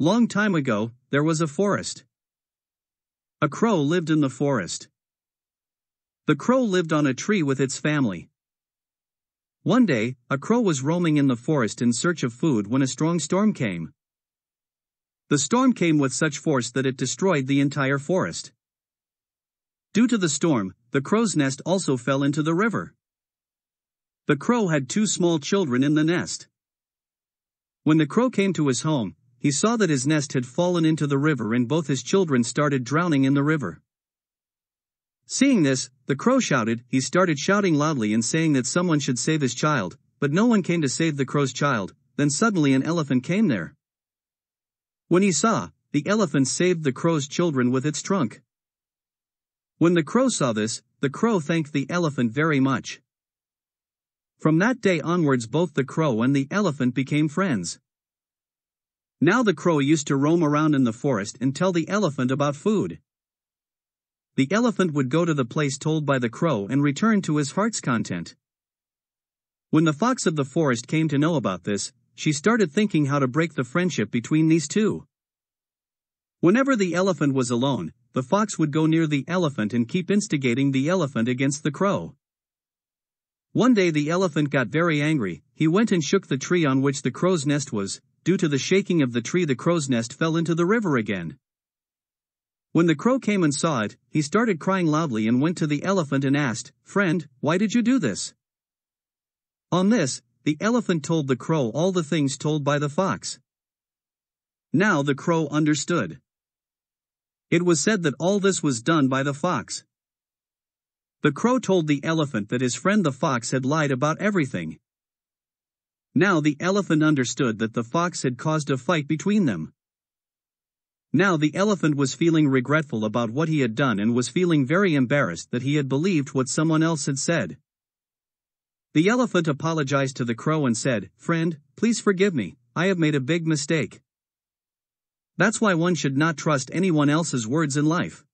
Long time ago, there was a forest. A crow lived in the forest. The crow lived on a tree with its family. One day, a crow was roaming in the forest in search of food when a strong storm came. The storm came with such force that it destroyed the entire forest. Due to the storm, the crow's nest also fell into the river. The crow had two small children in the nest. When the crow came to his home, he saw that his nest had fallen into the river and both his children started drowning in the river. Seeing this, the crow shouted, he started shouting loudly and saying that someone should save his child, but no one came to save the crow's child, then suddenly an elephant came there. When he saw, the elephant saved the crow's children with its trunk. When the crow saw this, the crow thanked the elephant very much. From that day onwards both the crow and the elephant became friends. Now the crow used to roam around in the forest and tell the elephant about food. The elephant would go to the place told by the crow and return to his heart's content. When the fox of the forest came to know about this, she started thinking how to break the friendship between these two. Whenever the elephant was alone, the fox would go near the elephant and keep instigating the elephant against the crow. One day the elephant got very angry, he went and shook the tree on which the crow's nest was, Due to the shaking of the tree the crow's nest fell into the river again. When the crow came and saw it, he started crying loudly and went to the elephant and asked, Friend, why did you do this? On this, the elephant told the crow all the things told by the fox. Now the crow understood. It was said that all this was done by the fox. The crow told the elephant that his friend the fox had lied about everything. Now the elephant understood that the fox had caused a fight between them. Now the elephant was feeling regretful about what he had done and was feeling very embarrassed that he had believed what someone else had said. The elephant apologized to the crow and said, Friend, please forgive me, I have made a big mistake. That's why one should not trust anyone else's words in life.